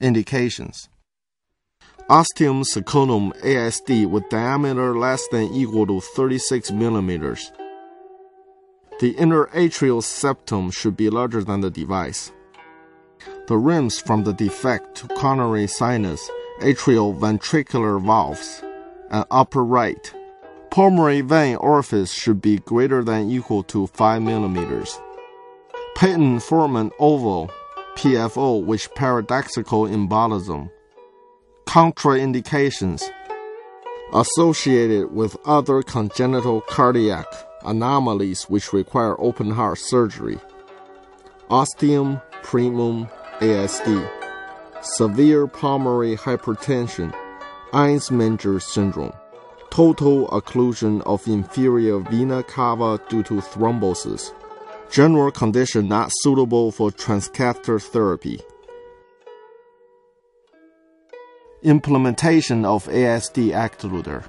Indications Ostium secundum ASD with diameter less than equal to 36 millimeters. The interatrial septum should be larger than the device. The rims from the defect to coronary sinus, atrioventricular valves, and upper right. Pulmonary vein orifice should be greater than equal to 5 millimeters. Patent foramen ovale, PFO, with paradoxical embolism. Contraindications associated with other congenital cardiac anomalies which require open heart surgery. Ostium primum ASD, severe pulmonary hypertension, Eisenmenger syndrome, total occlusion of inferior vena cava due to thrombosis, general condition not suitable for transcatheter therapy. Implementation of ASD occluder.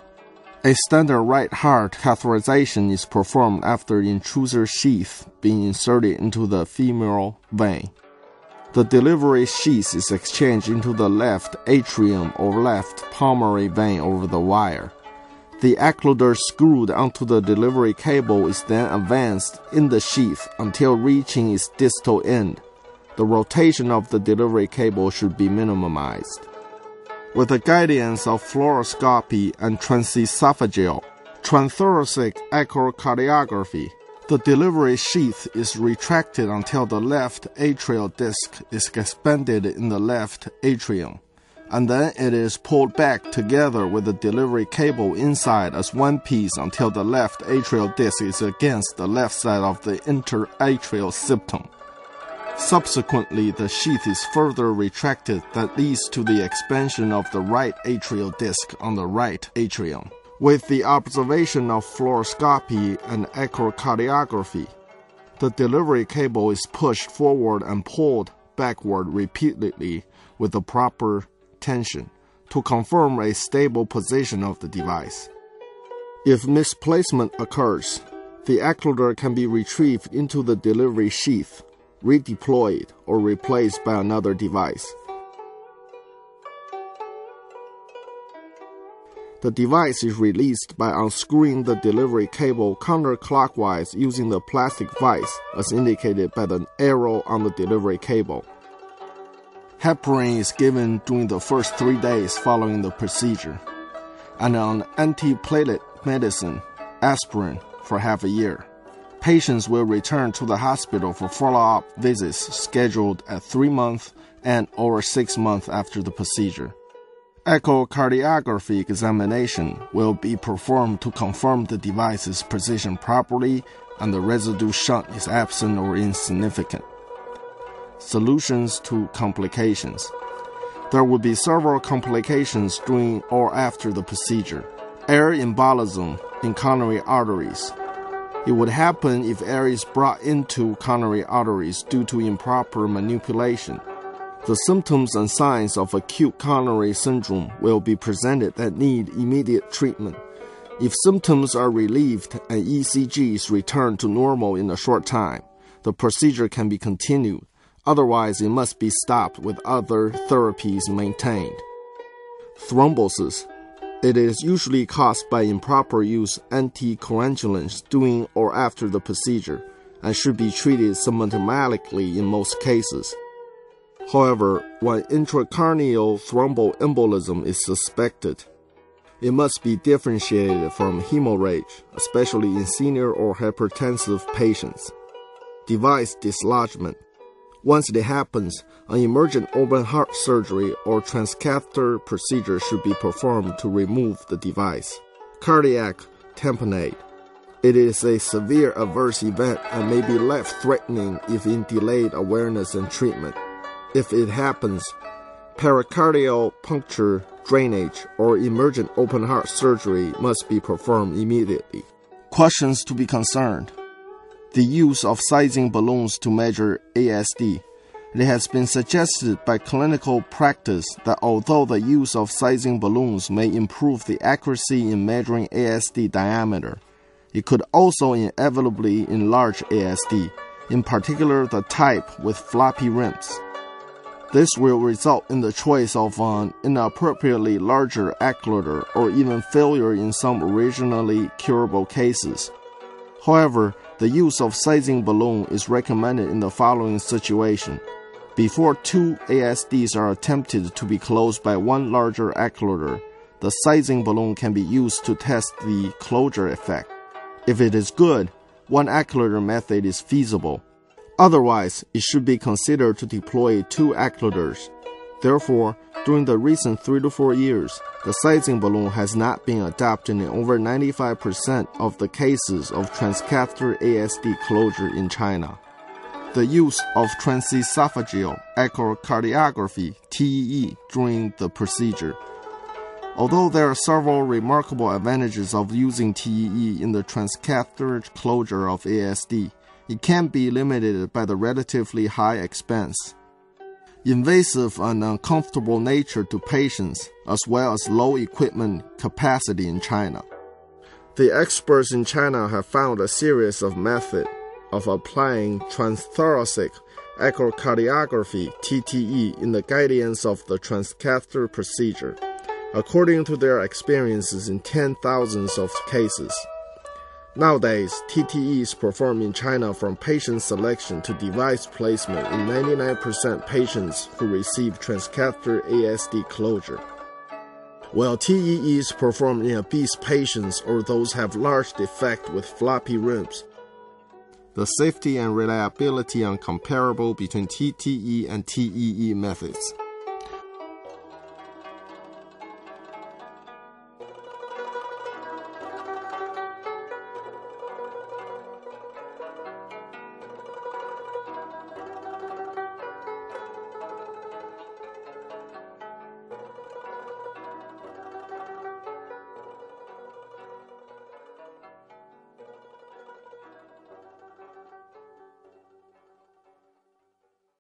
A standard right heart catheterization is performed after introducer sheath being inserted into the femoral vein. The delivery sheath is exchanged into the left atrium or left pulmonary vein over the wire. The occluder screwed onto the delivery cable is then advanced in the sheath until reaching its distal end. The rotation of the delivery cable should be minimized with the guidance of fluoroscopy and transesophageal transthoracic echocardiography. The delivery sheath is retracted until the left atrial disc is expanded in the left atrium, and then it is pulled back together with the delivery cable inside as one piece until the left atrial disc is against the left side of the interatrial septum. Subsequently, the sheath is further retracted that leads to the expansion of the right atrial disc on the right atrium. With the observation of fluoroscopy and echocardiography, the delivery cable is pushed forward and pulled backward repeatedly with the proper tension to confirm a stable position of the device. If misplacement occurs, the occluder can be retrieved into the delivery sheath redeployed, or replaced by another device. The device is released by unscrewing the delivery cable counterclockwise using the plastic vise as indicated by the arrow on the delivery cable. Heparin is given during the first three days following the procedure, and an antiplatelet medicine, aspirin, for half a year. Patients will return to the hospital for follow-up visits scheduled at 3 months and or 6 months after the procedure. Echocardiography examination will be performed to confirm the device is positioned properly and the residue shunt is absent or insignificant. Solutions to complications. There will be several complications during or after the procedure. Air embolism in coronary arteries, it would happen if air is brought into coronary arteries due to improper manipulation. The symptoms and signs of acute coronary syndrome will be presented that need immediate treatment. If symptoms are relieved and ECGs return to normal in a short time, the procedure can be continued. Otherwise, it must be stopped with other therapies maintained. Thrombosis it is usually caused by improper use anticoagulants during or after the procedure and should be treated symptomatically in most cases. However, when intracranial thromboembolism is suspected, it must be differentiated from hemorrhage, especially in senior or hypertensive patients. Device dislodgement once it happens, an emergent open heart surgery or transcatheter procedure should be performed to remove the device. Cardiac tamponade. It is a severe adverse event and may be life threatening if in delayed awareness and treatment. If it happens, pericardial puncture, drainage, or emergent open heart surgery must be performed immediately. Questions to be concerned the use of sizing balloons to measure ASD. It has been suggested by clinical practice that although the use of sizing balloons may improve the accuracy in measuring ASD diameter, it could also inevitably enlarge ASD, in particular the type with floppy rims. This will result in the choice of an inappropriately larger occluder or even failure in some originally curable cases. However, the use of sizing balloon is recommended in the following situation. Before two ASDs are attempted to be closed by one larger occluder, the sizing balloon can be used to test the closure effect. If it is good, one occluder method is feasible. Otherwise, it should be considered to deploy two occluders. Therefore, during the recent three to four years, the sizing balloon has not been adopted in over 95% of the cases of transcatheter ASD closure in China. The use of transesophageal echocardiography TEE during the procedure. Although there are several remarkable advantages of using TEE in the transcatheter closure of ASD, it can be limited by the relatively high expense, invasive and uncomfortable nature to patients, as well as low equipment capacity in China. The experts in China have found a series of methods of applying transthoracic echocardiography TTE in the guidance of the transcatheter procedure, according to their experiences in ten thousands of cases. Nowadays, TTE is performed in China from patient selection to device placement in 99% patients who receive transcatheter ASD closure. While TEE is performed in obese patients or those have large defect with floppy rims, the safety and reliability are comparable between TTE and TEE methods.